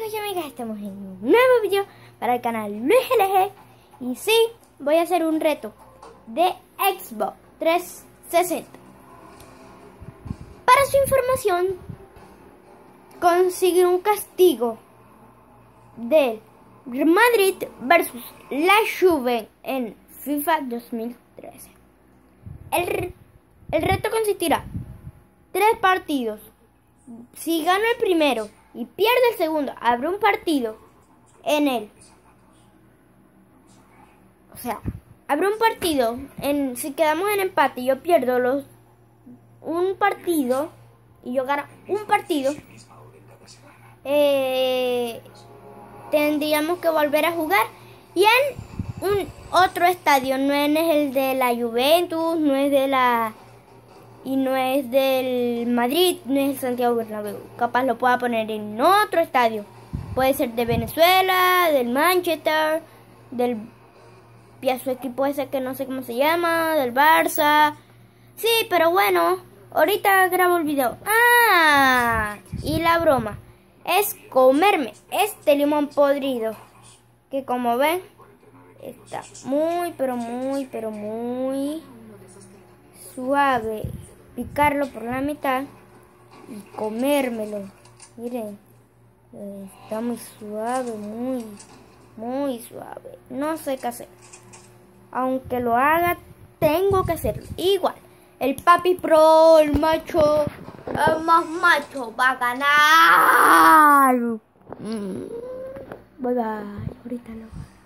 chicos y amigas, estamos en un nuevo video para el canal Luis LG Y sí, voy a hacer un reto de Xbox 360 Para su información, conseguir un castigo del Madrid versus la Juve en FIFA 2013 el, el reto consistirá tres partidos. Si gano el primero y pierde el segundo, habrá un partido en él. O sea, habrá un partido en si quedamos en empate y yo pierdo los un partido y yo gano un partido. Eh, tendríamos que volver a jugar y en un otro estadio, no es el de la Juventus, no es de la y no es del Madrid, no es el Santiago Bernabéu. Capaz lo pueda poner en otro estadio. Puede ser de Venezuela, del Manchester, del su equipo ese que no sé cómo se llama, del Barça. Sí, pero bueno, ahorita grabo el video. Ah, y la broma es comerme este limón podrido. Que como ven, está muy, pero muy, pero muy suave picarlo por la mitad y comérmelo. Miren, está muy suave, muy, muy suave. No sé qué hacer. Aunque lo haga, tengo que hacerlo. Igual, el papi pro, el macho, el más macho va a ganar. Mm. Bye bye, ahorita no.